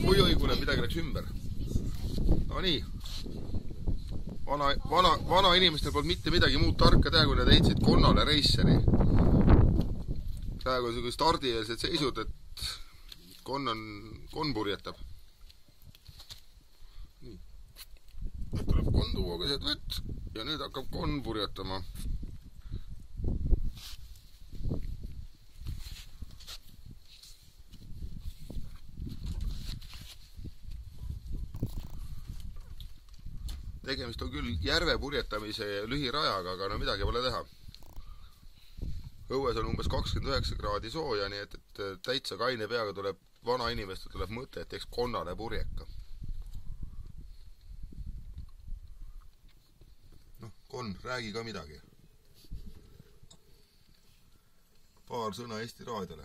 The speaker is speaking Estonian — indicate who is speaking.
Speaker 1: oi-oi, kuule, midagi läks ümber. Nonii. vana, vana, vana inimestel polnud mitte midagi muud tarka teha, kui nad heitsid konnale reisseri. praegu on niisugused stardieelsed seisud, et konn on, konn purjetab. nii. nüüd tuleb konn tuua keset vett ja nüüd hakkab konn purjetama tegemist on küll järve purjetamise lühirajaga, aga no midagi pole teha. õues on umbes kakskümmend üheksa kraadi sooja, nii et, et täitsa kaine peaga tuleb, vanainimestel tuleb mõte, et teeks konnale purjeka. noh, konn, räägi ka midagi. paar sõna Eesti Raadiole